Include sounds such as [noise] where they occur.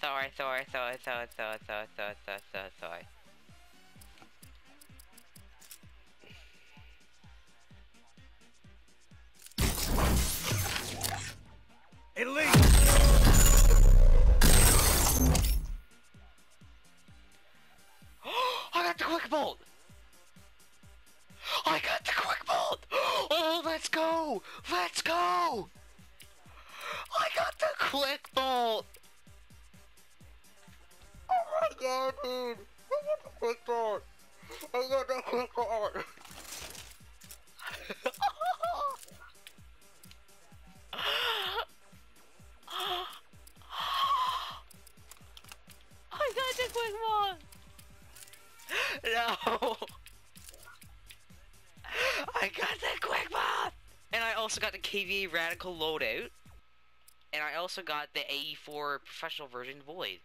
Sorry, sorry, sorry, sorry, sorry, sorry, sorry, sorry, sorry, sorry. Elite! [gasps] I got the quick bolt! I got the quick bolt! Oh, let's go! Let's go! I got the quick bolt! God, dude! I got the quick! I got the quick! I got the quick! No! I got the quick bolt! And I also got the KVA Radical loadout. And I also got the AE4 professional version Void.